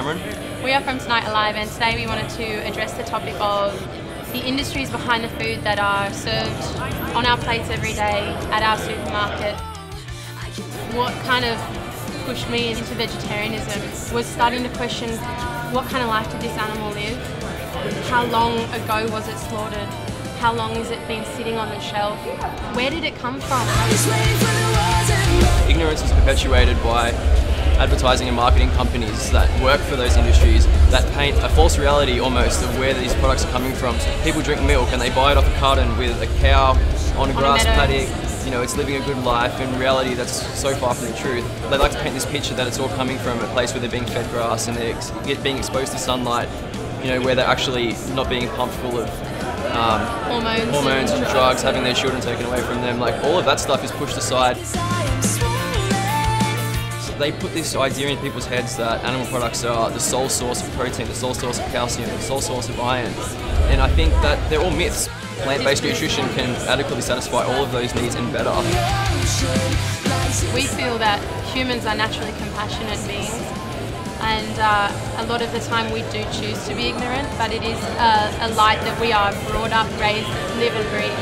Leah from Tonight Alive and today we wanted to address the topic of the industries behind the food that are served on our plates every day at our supermarket. What kind of pushed me into vegetarianism was starting to question what kind of life did this animal live? How long ago was it slaughtered? How long has it been sitting on the shelf? Where did it come from? Ignorance is perpetuated by advertising and marketing companies that work for those industries that paint a false reality almost of where these products are coming from. People drink milk and they buy it off a carton with a cow on a grass paddock. You know, it's living a good life. In reality, that's so far from the truth. They like to paint this picture that it's all coming from a place where they're being fed grass and they're ex- being exposed to sunlight. You know, where they're actually not being pumped full of um, Hormones. hormones and drugs, having their children taken away from them. Like all of that stuff is pushed aside. They put this idea in people's heads that animal products are the sole source of protein, the sole source of calcium, the sole source of iron. And I think that they're all myths. Plant-based nutrition can adequately satisfy all of those needs and better. We feel that humans are naturally compassionate beings, and uh, a lot of the time we do choose to be ignorant, but it is a, a light that we are brought up, raised, live, and breathe.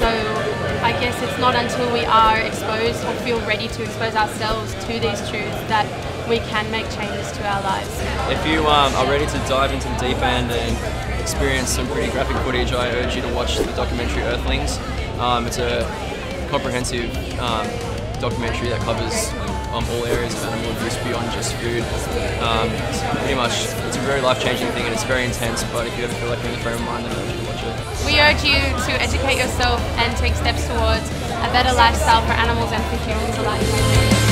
So I guess it's not until we are exposed or feel ready to expose ourselves to these truths that we can make changes to our lives. If you um, are ready to dive into the deep end and experience some pretty graphic footage, I urge you to watch the documentary Earthlings. Um, it's a comprehensive um, documentary that covers um, all areas of animal abuse beyond just food. Um, pretty much, it's a very life-changing thing and it's very intense. But if you ever feel like you're in the frame of mind, then We urge you to educate yourself and take steps towards a better lifestyle for animals and for humans alike.